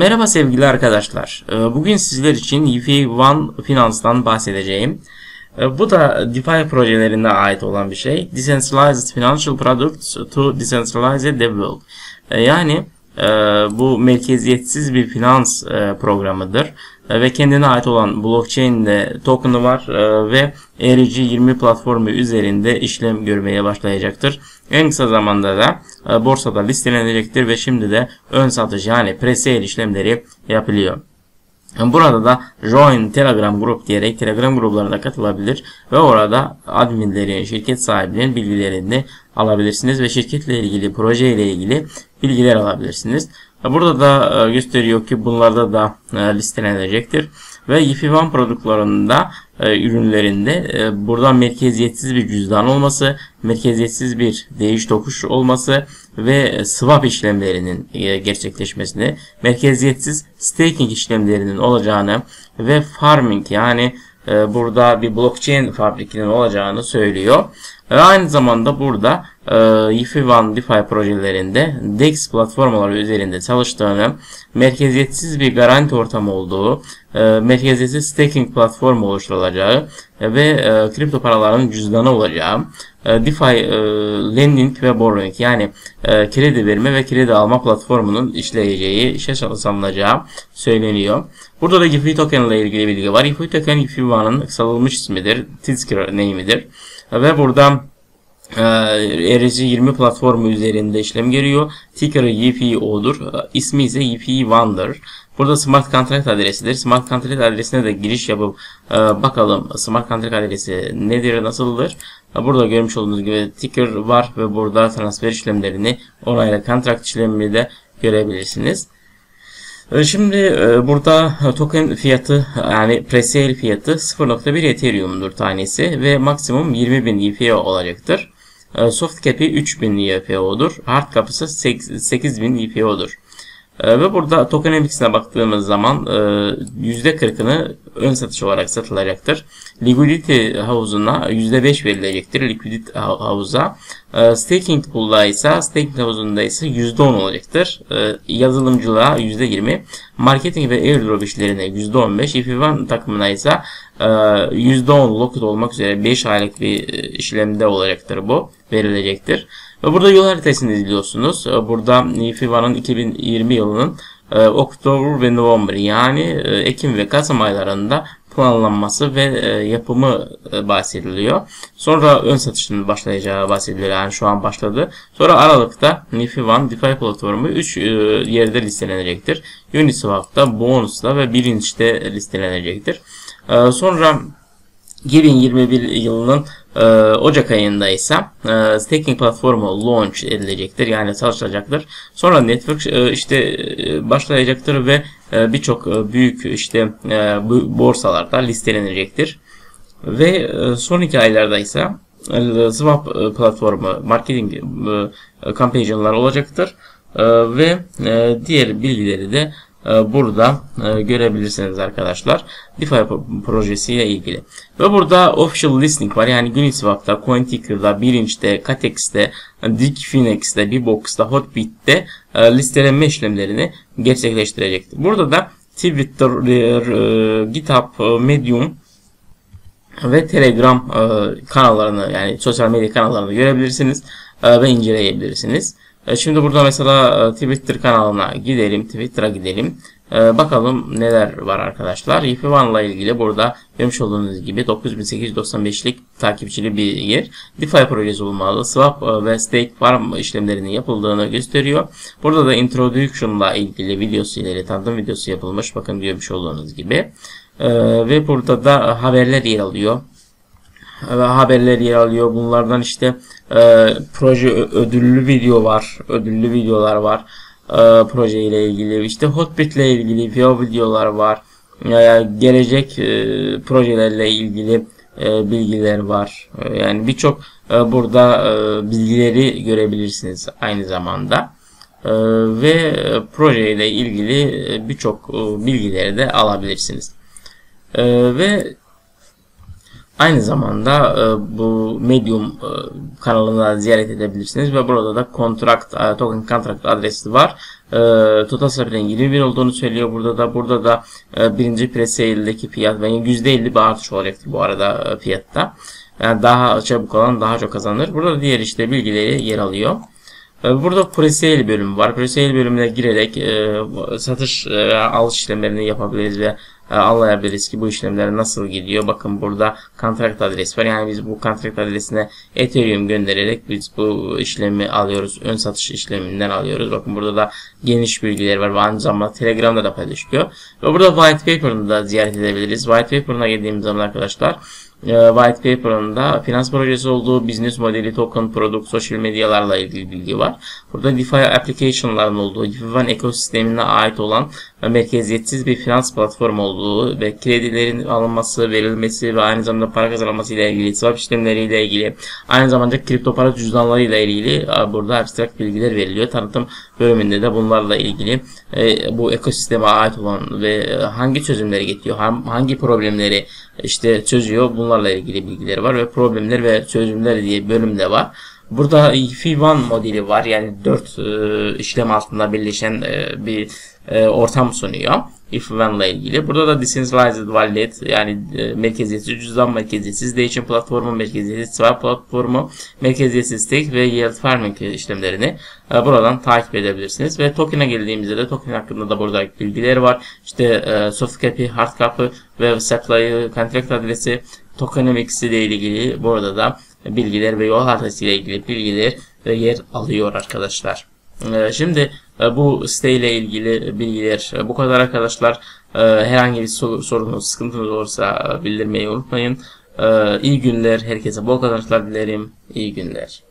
Merhaba sevgili arkadaşlar. Ee, Bugün sizler için YFI One Finance'dan bahsedeceğim. Ee, Bu da DeFi projelerine ait olan bir şey. Decentralized Financial Products to Decentralized Develop. Ee, Yani e, bu merkeziyetsiz bir finans e, programıdır. E, Ve kendine ait olan blockchain'de token'ı var e, ve ERC20 platformu üzerinde işlem görmeye başlayacaktır. En kısa zamanda da e, borsada listelenecektir ve şimdi de ön satış yani pre-sale işlemleri yapılıyor. Burada da Join Telegram Group diyerek Telegram gruplarına katılabilir ve orada adminlerin, şirket sahibinin bilgilerini alabilirsiniz ve şirketle ilgili, proje ile ilgili bilgiler alabilirsiniz. Burada da e, gösteriyor ki bunlarda da e, listelenecektir. Ve YIFI One produklarında e, ürünlerinde e, burada merkeziyetsiz bir cüzdan olması, merkeziyetsiz bir değiş tokuş olması ve swap işlemlerinin e, gerçekleşmesini, merkeziyetsiz staking işlemlerinin olacağını ve farming yani e, burada bir blockchain fabrikinin olacağını söylüyor. Ve aynı zamanda burada e, YIFI One DeFi projelerinde DEX platformları üzerinde çalıştığını, merkeziyetsiz bir garanti ortamı olduğu, merkeziyetsiz staking platformu oluşturulacağı ve kripto paraların cüzdanı olacağı, DeFi e, lending ve borrowing yani e, kredi verme ve kredi alma platformunun işleyeceği, işe salınacağı söyleniyor. Burada da YIFI token ile ilgili bilgi var. YIFI token YIFI One'ın kısaltılmış ismidir, Tizker name'idir. Ve burada e, ERC20 platformu üzerinde işlem görüyor. Ticker'ı YPO'dur. E, ismi ise YP1'dır. Burada smart contract adresidir. Smart contract adresine de giriş yapıp e, bakalım smart contract adresi nedir, nasıldır. E, burada görmüş olduğunuz gibi ticker var ve burada transfer işlemlerini onayla contract işlemini de görebilirsiniz. E, Şimdi e, burada token fiyatı yani presale fiyatı 0.1 Ethereum'dur tanesi ve maksimum 20.000 YPO olacaktır. Soft cap'i 3000 YPO'dur. Hard cap'ısı 8000 YPO'dur. Ve burada tokenomics'ine baktığımız zaman %40'ını ön satış olarak satılacaktır. Liquidity havuzuna %5 verilecektir. Liquidity havuza. Staking pool'da ise staking havuzunda ise %10 olacaktır. Yazılımcılığa %20. Marketing ve airdrop işlerine %15. If1 takımına ise %10 locked olmak üzere 5 aylık bir işlemde olacaktır bu. Verilecektir. Ve burada yol haritasını izliyorsunuz. Burada FIBA'nın 2020 yılının e, Oktober ve November yani e, Ekim ve Kasım aylarında planlanması ve e, yapımı e, bahsediliyor. Sonra ön satışının başlayacağı bahsediliyor. Yani şu an başladı. Sonra Aralık'ta NIFI One DeFi platformu 3 e, yerde listelenecektir. Uniswap'ta, Bonus'ta ve Birinç'te listelenecektir. E, sonra 2021 yılının e, Ocak ayında ise e, staking platformu launch edilecektir. Yani çalışacaktır. Sonra network e, işte e, başlayacaktır ve e, birçok e, büyük işte e, borsalarda listelenecektir. Ve e, son iki aylarda ise e, swap e, platformu marketing e, kampanyalar olacaktır. E, ve e, diğer bilgileri de burada görebilirsiniz arkadaşlar. DeFi projesiyle ilgili. Ve burada official listing var. Yani Uniswap'ta, CoinTicker'da, Birinç'te, Katex'te, Digfinex'te, Bbox'ta, Hotbit'te listelenme işlemlerini gerçekleştirecektir. Burada da Twitter, GitHub, Medium ve Telegram kanallarını yani sosyal medya kanallarını görebilirsiniz ve inceleyebilirsiniz. Şimdi burada mesela Twitter kanalına gidelim. Twitter'a gidelim. Bakalım neler var arkadaşlar. YP1 ile ilgili burada görmüş olduğunuz gibi 9895'lik takipçili bir yer. DeFi projesi olmalı. Swap ve stake farm işlemlerinin yapıldığını gösteriyor. Burada da introduction ile ilgili videosu ileri tanıtım videosu yapılmış. Bakın görmüş olduğunuz gibi. Ve burada da haberler yer alıyor haberler yer alıyor. Bunlardan işte e, proje ödüllü video var. Ödüllü videolar var. E, proje ile ilgili. İşte Hotbit ile ilgili video videolar var. E, gelecek e, projelerle ilgili e, bilgiler var. E, yani birçok e, burada e, bilgileri görebilirsiniz aynı zamanda. E, ve proje ile ilgili birçok e, bilgileri de alabilirsiniz. E, ve Aynı zamanda e, bu Medium e, kanalını ziyaret edebilirsiniz ve burada da contract, e, token contract adresi var. E, total supply'in 21 olduğunu söylüyor burada da. Burada da e, birinci pre-sale'deki fiyat ve %50 bir artış olacaktır bu arada e, fiyatta. Yani daha çabuk olan daha çok kazanır. Burada da diğer işte bilgileri yer alıyor. E, Burada presale bölümü var. Presale bölümüne girerek e, satış e, veya alış işlemlerini yapabiliriz ve e, anlayabiliriz ki bu işlemler nasıl gidiyor. Bakın burada kontrakt adresi var. Yani biz bu kontrakt adresine Ethereum göndererek biz bu işlemi alıyoruz. Ön satış işleminden alıyoruz. Bakın burada da geniş bilgiler var ve aynı zamanda Telegram'da da paylaşıyor. Ve burada white paper'ını da ziyaret edebiliriz. White paper'ına geldiğimiz zaman arkadaşlar white paper'ında finans projesi olduğu business modeli, token, product, sosyal medyalarla ilgili bilgi var. Burada DeFi application'ların olduğu, DeFi ekosistemine ait olan merkeziyetsiz bir finans platformu olduğu ve kredilerin alınması, verilmesi ve aynı zamanda para kazanılması ile ilgili, swap işlemleriyle ilgili, aynı zamanda kripto para cüzdanları ile ilgili e, burada abstrakt bilgiler veriliyor. Tanıtım bölümünde de bunlarla ilgili e, bu ekosisteme ait olan ve e, hangi çözümleri getiriyor, hangi problemleri işte çözüyor bunlarla ilgili bilgiler var ve problemler ve çözümler diye bölümde var. Burada F1 modeli var yani 4 e, işlem altında birleşen e, bir e, ortam sunuyor. If1 ile ilgili. Burada da Decentralized Wallet yani e, merkeziyetsiz cüzdan merkeziyetsiz değişim platformu merkeziyetsiz swap platformu merkeziyetsiz stake ve yield farming işlemlerini e, buradan takip edebilirsiniz. Ve token'a geldiğimizde de token hakkında da burada bilgiler var. İşte e, soft copy, hard copy ve supply, contract adresi, tokenomics ile ilgili burada da bilgiler ve yol haritası ile ilgili bilgiler yer alıyor arkadaşlar. Ee, şimdi e, bu site ile ilgili bilgiler e, bu kadar arkadaşlar. Ee, herhangi bir sorunuz, sıkıntınız olursa bildirmeyi unutmayın. İyi günler. Herkese bol kazançlar dilerim. İyi günler.